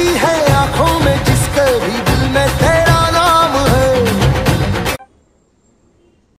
है आँखों में जिसके भी